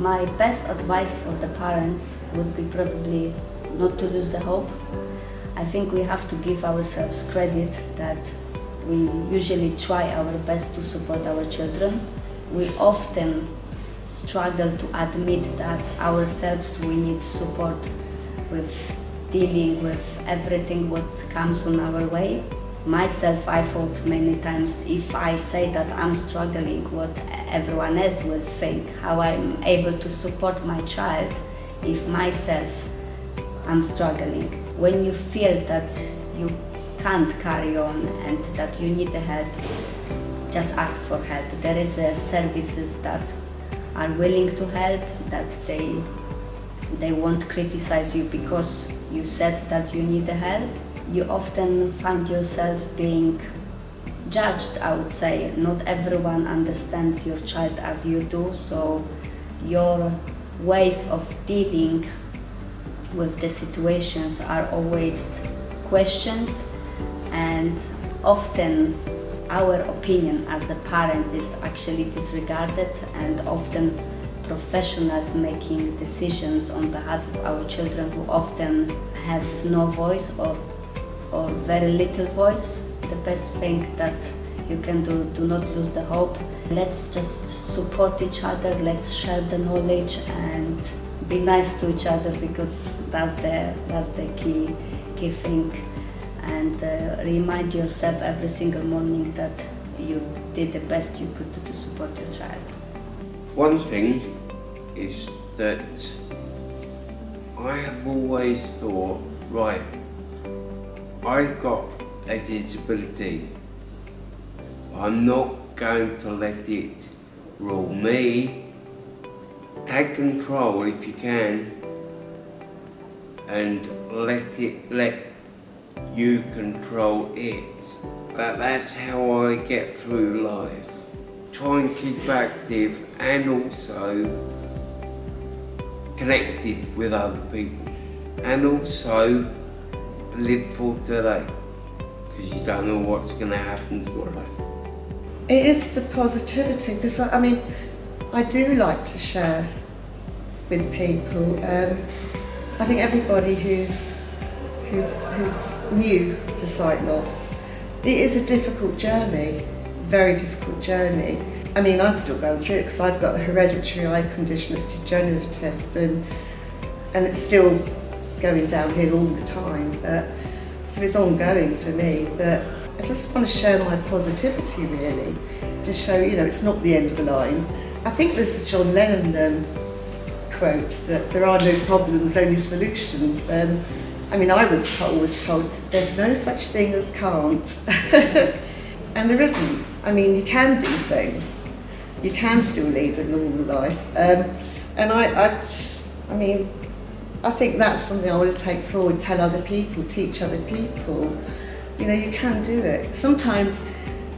My best advice for the parents would be probably not to lose the hope. I think we have to give ourselves credit that we usually try our best to support our children. We often struggle to admit that ourselves we need support with dealing with everything what comes on our way myself i thought many times if i say that i'm struggling what everyone else will think how i'm able to support my child if myself i'm struggling. When you feel that you can't carry on and that you need help just ask for help. There is uh, services that are willing to help that they they won't criticize you because you said that you need help you often find yourself being judged, I would say. Not everyone understands your child as you do, so your ways of dealing with the situations are always questioned and often our opinion as a parents is actually disregarded and often professionals making decisions on behalf of our children who often have no voice or or very little voice. The best thing that you can do, do not lose the hope. Let's just support each other, let's share the knowledge and be nice to each other because that's the, that's the key, key thing. And uh, remind yourself every single morning that you did the best you could to support your child. One thing is that I have always thought, right, I've got a disability. I'm not going to let it rule me. Take control if you can and let it let you control it. But that's how I get through life. Try and keep active and also connected with other people. And also live for today because you don't know what's going to happen tomorrow. It is the positivity because I, I mean, I do like to share with people. Um, I think everybody who's who's who's new to sight loss, it is a difficult journey, very difficult journey. I mean, I'm still going through it because I've got a hereditary eye condition, it's degenerative, and and it's still going downhill all the time. But, so it's ongoing for me. But I just want to share my positivity really, to show, you know, it's not the end of the line. I think there's a John Lennon um, quote that there are no problems, only solutions. Um, I mean, I was always told there's no such thing as can't. and there isn't. I mean, you can do things. You can still lead a normal life. Um, and I, I, I mean, I think that's something I want to take forward, tell other people, teach other people. You know, you can do it. Sometimes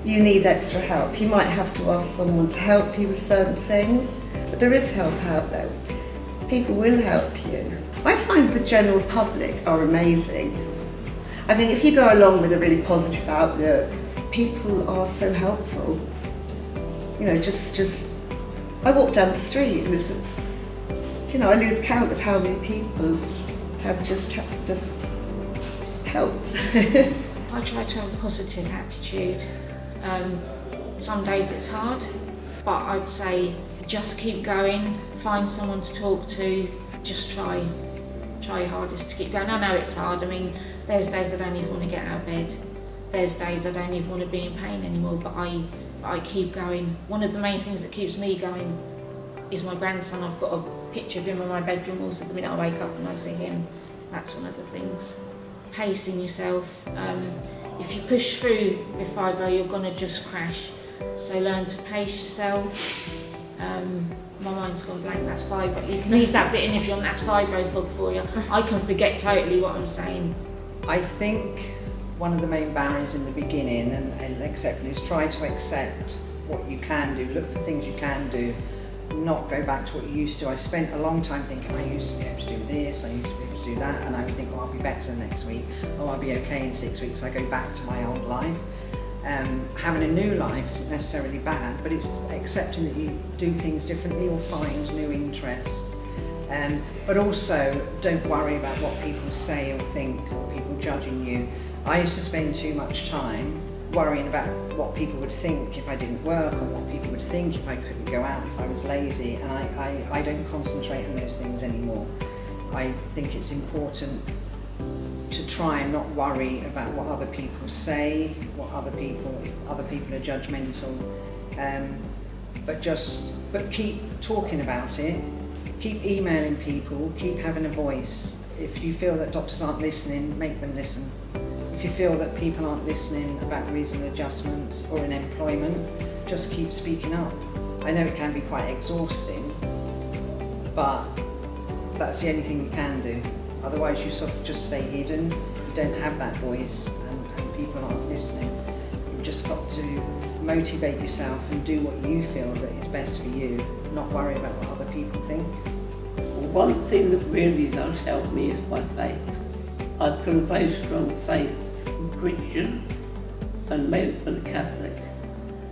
you need extra help. You might have to ask someone to help you with certain things, but there is help out there. People will help you. I find the general public are amazing. I think if you go along with a really positive outlook, people are so helpful. You know, just just I walk down the street and there's you know, I lose count of how many people have just just helped. I try to have a positive attitude. Um, some days it's hard, but I'd say just keep going, find someone to talk to, just try, try your hardest to keep going. I know it's hard, I mean, there's days I don't even want to get out of bed. There's days I don't even want to be in pain anymore, but I, I keep going. One of the main things that keeps me going is my grandson. I've got a picture of him in my bedroom also the minute I wake up and I see him. That's one of the things. Pacing yourself. Um, if you push through with fibro, you're going to just crash. So learn to pace yourself. Um, my mind's gone blank, that's fibro. You can leave that bit in if you're on, that's fibro fog for you. I can forget totally what I'm saying. I think one of the main barriers in the beginning and, and accepting is try to accept what you can do, look for things you can do, not go back to what you used to. I spent a long time thinking I used to be able to do this, I used to be able to do that, and I would think, oh, I'll be better next week, oh, I'll be okay in six weeks. I go back to my old life. Um, having a new life isn't necessarily bad, but it's accepting that you do things differently or find new interests. Um, but also, don't worry about what people say or think or people judging you. I used to spend too much time worrying about what people would think if I didn't work or what people would think if I couldn't go out, if I was lazy, and I, I, I don't concentrate on those things anymore. I think it's important to try and not worry about what other people say, what other people, if other people are judgmental, um, but just, but keep talking about it, keep emailing people, keep having a voice. If you feel that doctors aren't listening, make them listen. If you feel that people aren't listening about reasonable adjustments or in employment, just keep speaking up. I know it can be quite exhausting, but that's the only thing you can do. Otherwise, you sort of just stay hidden. You don't have that voice, and, and people aren't listening. You've just got to motivate yourself and do what you feel that is best for you, not worry about what other people think. One thing that really does help me is my faith. I've got a very strong faith Christian and and Catholic.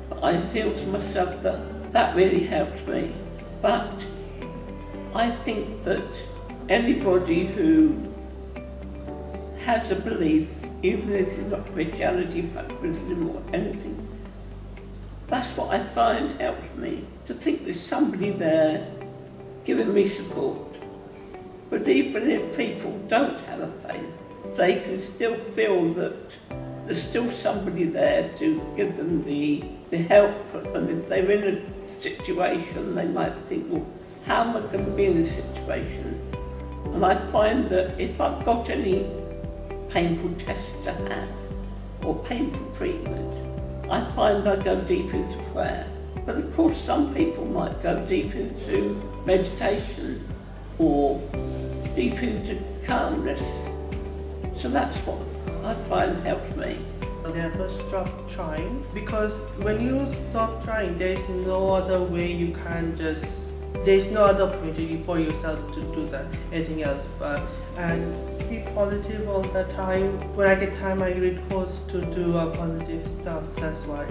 But I feel to myself that that really helps me. But I think that anybody who has a belief, even if it's not Christianity, Muslim or anything, that's what I find helps me. To think there's somebody there giving me support. But even if people don't have a faith, they can still feel that there's still somebody there to give them the, the help. And if they're in a situation, they might think, well, how am I going to be in this situation? And I find that if I've got any painful tests to have or painful treatment, I find I go deep into prayer. But of course, some people might go deep into meditation or deep into calmness. So that's what I find helps me. Never stop trying because when you stop trying, there's no other way you can just there's no other opportunity for yourself to do that anything else. But and be positive all the time. When i get time i read quotes to do uh, positive stuff that's why